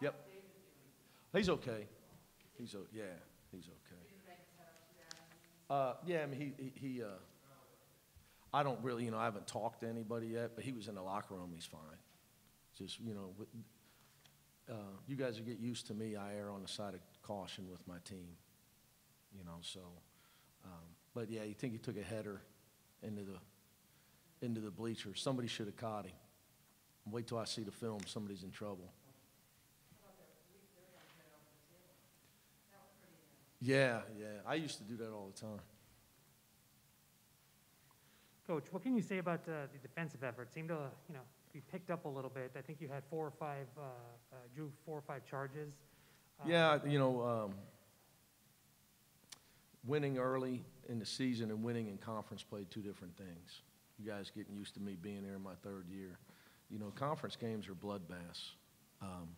Yep. He's okay. He's, o- yeah, he's okay. Uh, yeah, I mean, he, he, he, uh, I don't really, you know, I haven't talked to anybody yet, but he was in the locker room, he's fine. Just, you know, with- uh, you guys will get used to me, I err on the side of caution with my team, you know, so, um, but yeah, you think he took a header into the, into the bleachers. Somebody should have caught him. Wait till I see the film, somebody's in trouble. Yeah, yeah, I used to do that all the time. Coach, what can you say about uh, the defensive effort? Seemed to, you know, be picked up a little bit. I think you had four or five, uh, uh, drew four or five charges. Uh, Yeah, you know, um, winning early in the season and winning in conference play, two different things. You guys getting used to me being here in my third year. You know, conference games are bloodbaths. Um,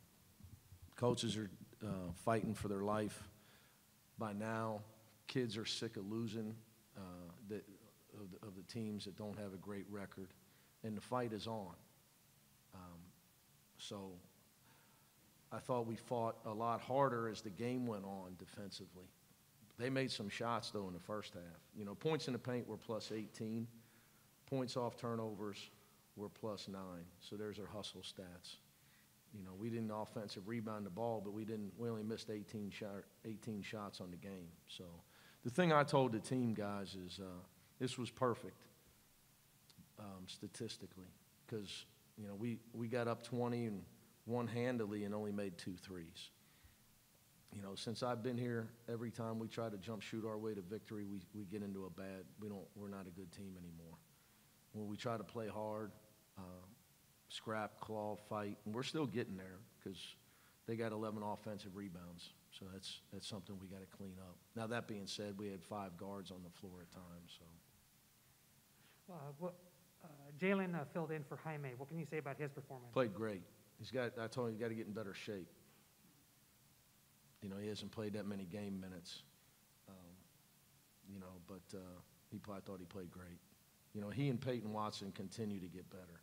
coaches are uh, fighting for their life. By now, kids are sick of losing uh, the, of, the, of the teams that don't have a great record, and the fight is on. Um, so I thought we fought a lot harder as the game went on defensively. They made some shots, though, in the first half. You know, points in the paint were plus 18. Points off turnovers were plus nine. So there's our hustle stats. You know, we didn't offensive rebound the ball, but we didn't, we only missed 18, shot, 18 shots on the game. So the thing I told the team guys is uh, this was perfect um, statistically because, you know, we, we got up 20 and one handily and only made two threes. You know, since I've been here, every time we try to jump shoot our way to victory, we, we get into a bad, we don't, we're not a good team anymore. When we try to play hard, uh, scrap, claw, fight, and we're still getting there because they got 11 offensive rebounds. So that's, that's something we got to clean up. Now, that being said, we had five guards on the floor at times, so. Uh, what, uh, Jalen uh, filled in for Jaime. What can you say about his performance? Played great. He's got, I told him, he's got to get in better shape. You know, he hasn't played that many game minutes. Um, You know, but uh, he, I thought he played great. You know, he and Peyton Watson continue to get better.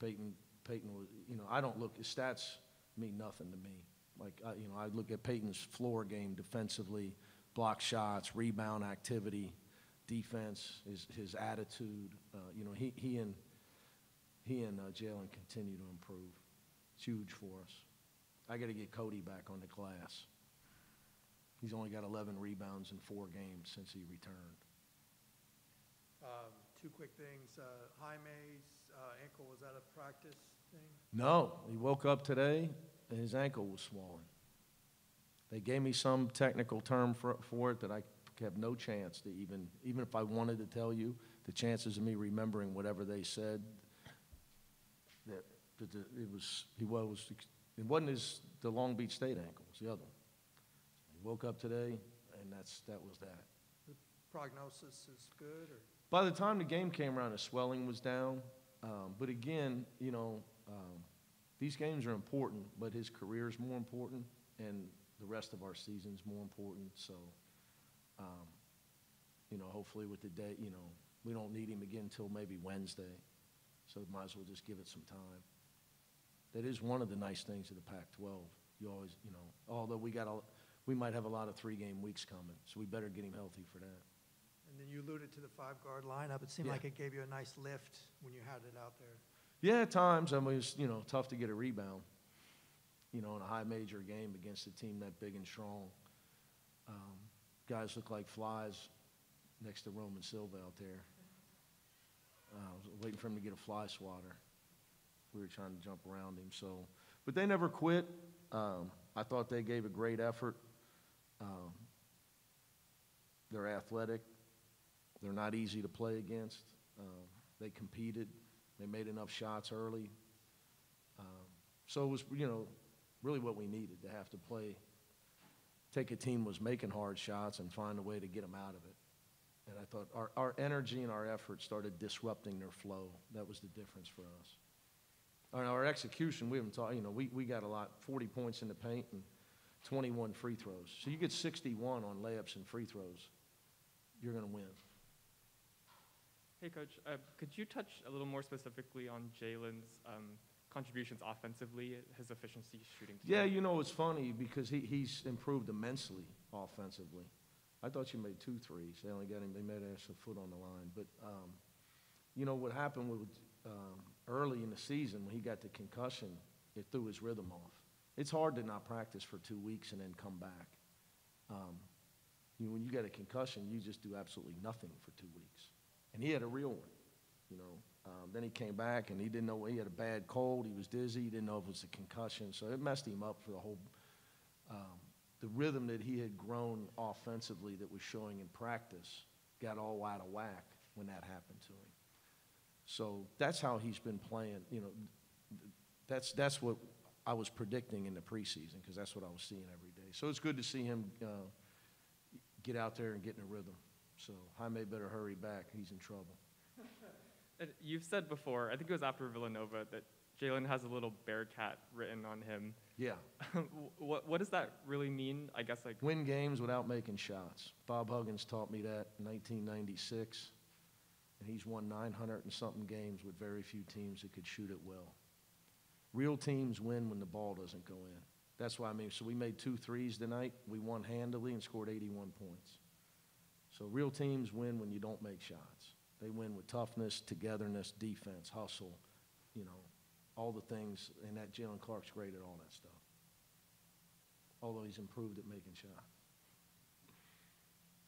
Peyton, Peyton was, you know, I don't look, his stats mean nothing to me. Like, I, you know, I look at Peyton's floor game defensively, block shots, rebound activity, defense, his, his attitude. Uh, you know, he, he and, he and uh, Jalen continue to improve. It's huge for us. I got to get Cody back on the glass. He's only got 11 rebounds in four games since he returned. Um, Two quick things. Uh, Jaime's uh, ankle, was out of practice? No, he woke up today and his ankle was swollen. They gave me some technical term for, for it that I have no chance to even, even if I wanted to tell you, the chances of me remembering whatever they said, that, that the- it was, he was, it wasn't his, the Long Beach State ankle, it was the other one. He woke up today and that's, that was that. The prognosis is good, or? By the time the game came around, the swelling was down. Um, but again, you know, um, these games are important, but his career is more important, and the rest of our season's more important. So, um, you know, hopefully with the day, you know, we don't need him again until maybe Wednesday. So might as well just give it some time. That is one of the nice things of the Pac-12. You always, you know, although we got a, we might have a lot of three-game weeks coming, so we better get him healthy for that. And then you alluded to the five-guard lineup. It seemed Yeah. like it gave you a nice lift when you had it out there. Yeah, at times, I mean, it's, you know, tough to get a rebound, you know, in a high major game against a team that big and strong. Um, guys look like flies next to Roman Silva out there. Uh, I was waiting for him to get a fly swatter. We were trying to jump around him, so, but they never quit. Um, I thought they gave a great effort. Um, they're athletic. They're not easy to play against. Um, they competed. They made enough shots early. Um, so it was, you know, really what we needed to have to play, take a team was making hard shots and find a way to get them out of it. And I thought our, our energy and our effort started disrupting their flow. That was the difference for us. And our execution, we haven't talked, you know, we, we got a lot, 40 points in the paint and 21 free throws. So you get 61 on layups and free throws, you're going to win. Hey, Coach, uh, could you touch a little more specifically on Jalen's um, contributions offensively, his efficiency shooting? Yeah, you know, it's funny because he, he's improved immensely offensively. I thought you made two threes. They only got him, they made an extra foot on the line. But, um, you know, what happened with, um, early in the season when he got the concussion, it threw his rhythm off. It's hard to not practice for two weeks and then come back. Um, you know, when you get a concussion, you just do absolutely nothing for two weeks. And he had a real one, you know. Um, then he came back and he didn't know, he had a bad cold, he was dizzy, he didn't know if it was a concussion, so it messed him up for the whole, um, the rhythm that he had grown offensively that was showing in practice got all out of whack when that happened to him. So that's how he's been playing, you know, that's, that's what I was predicting in the preseason, because that's what I was seeing every day. So it's good to see him uh, get out there and get in a rhythm. So Jaime better hurry back, he's in trouble. And you've said before, I think it was after Villanova, that Jalen has a little Bearcat written on him. Yeah, what, what does that really mean? I guess like win games without making shots. Bob Huggins taught me that in 1996, and he's won 900 and something games with very few teams that could shoot it well. Real teams win when the ball doesn't go in. That's why I mean, so we made two threes tonight. We won handily and scored 81 points. So real teams win when you don't make shots. They win with toughness, togetherness, defense, hustle, you know, all the things, and that Jalen Clark's great at all that stuff. Although he's improved at making shots.